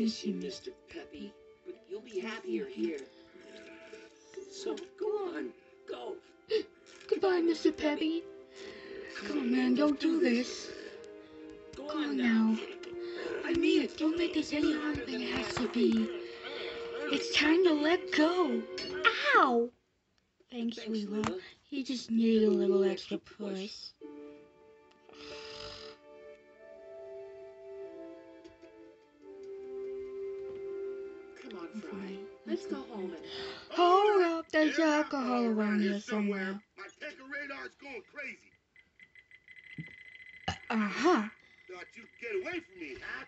I'll miss you, Mr. Peppy, but you'll be happier here. So go on, go. Goodbye, Mr. Peppy. Come on, man, don't do this. Go Come on on now. now. I mean it. Don't make this any harder than it has to be. It's time to let go. Ow! Thanks, Thanks, Leela. Leela. You just need a little extra push. Come on, Fry. Let's go home and Hold up, there's alcohol around here somewhere. My tanker radar's going crazy. Uh huh. Thought you'd get away from me, huh?